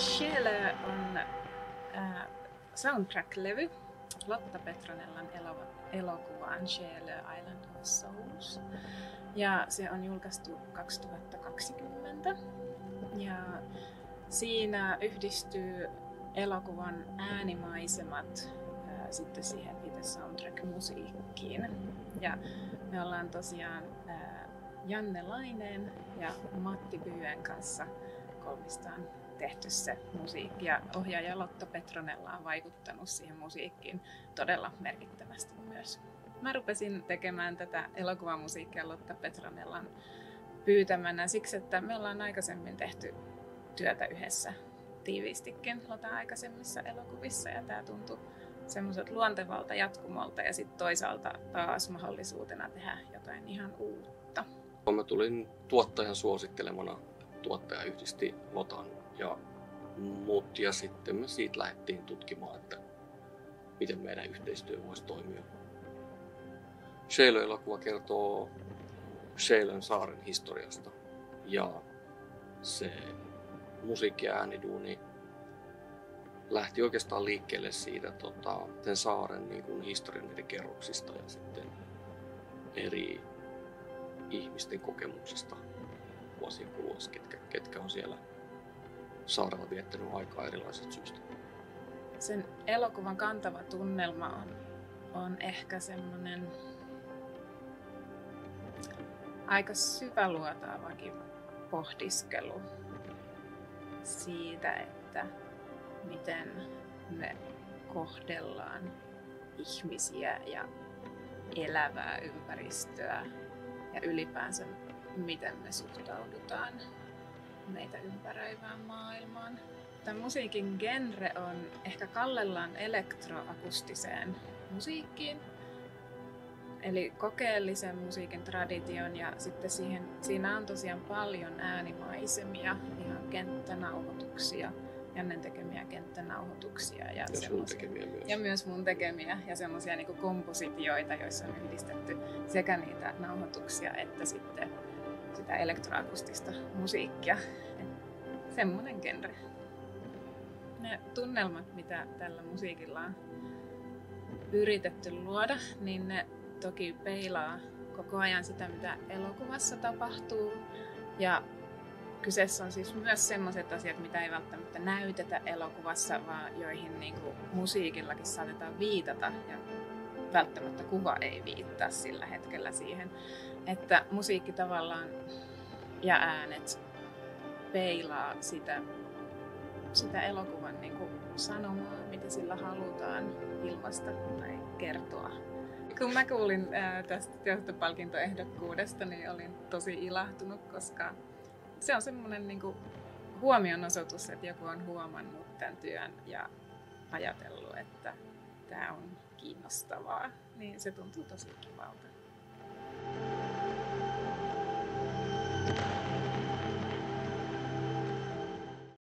Själö on äh, soundtrack-levy Lotta Petronellan elokuvaan Själö Island of Souls. Ja se on julkaistu 2020. Ja siinä yhdistyy elokuvan äänimaisemat ää, sitten siihen itse soundtrack-musiikkiin. Ja me ollaan tosiaan ää, Janne Laineen ja Matti Byen kanssa kolmistaan tehty se musiikki ja ohjaaja Lotta Petronella on vaikuttanut siihen musiikkiin todella merkittävästi myös. Mä rupesin tekemään tätä elokuvamusiikkia Lotta Petronellan pyytämänä siksi, että me ollaan aikaisemmin tehty työtä yhdessä tiiviistikin Lotan aikaisemmissa elokuvissa ja tämä tuntui semmoiset luontevalta jatkumolta ja sitten toisaalta taas mahdollisuutena tehdä jotain ihan uutta. Mä tulin tuottajan suosittelemana. Tuottaja yhdisti Lotan ja mut ja sitten me siitä lähdettiin tutkimaan, että miten meidän yhteistyö voisi toimia. Sheilö-elokuva kertoo Sheilön saaren historiasta ja se musiikki- ja ääniduuni lähti oikeastaan liikkeelle siitä tota, sen saaren niin kuin historian eri kerroksista ja sitten eri ihmisten kokemuksista vuosien kuluessa, ketkä, ketkä on siellä saarella viettänyt aikaa erilaiset syistä. Sen elokuvan kantava tunnelma on, on ehkä semmoinen aika syväluotaavakin pohdiskelu siitä, että miten me kohdellaan ihmisiä ja elävää ympäristöä ja ylipäänsä miten me suhtaudutaan meitä ympäröivään maailmaan. Tämän musiikin genre on ehkä kallellaan elektroakustiseen musiikkiin, eli kokeellisen musiikin tradition ja sitten siihen, siinä on tosiaan paljon äänimaisemia, ihan kenttänauhoituksia, Jannen tekemiä kenttänauhoituksia. Ja, ja, tekemiä myös. ja myös mun tekemiä ja semmoisia niin kompositioita, joissa on yhdistetty sekä niitä nauhoituksia että sitten sitä elektroakustista musiikkia. Semmoinen genre. Ne tunnelmat, mitä tällä musiikilla on yritetty luoda, niin ne toki peilaa koko ajan sitä, mitä elokuvassa tapahtuu. Ja kyseessä on siis myös sellaiset asiat, mitä ei välttämättä näytetä elokuvassa, vaan joihin niin kuin musiikillakin saatetaan viitata ja välttämättä kuva ei viittaa sillä hetkellä siihen. Että musiikki tavallaan ja äänet peilaa sitä, sitä elokuvan niin kuin sanomaa, mitä sillä halutaan ilmasta tai kertoa. Kun mä kuulin ää, tästä työstöpalkintoehdokkuudesta, niin olin tosi ilahtunut, koska se on semmoinen niin kuin huomionosoitus, että joku on huomannut tämän työn ja ajatellut, että tämä on kiinnostavaa, niin se tuntuu tosi kivalta.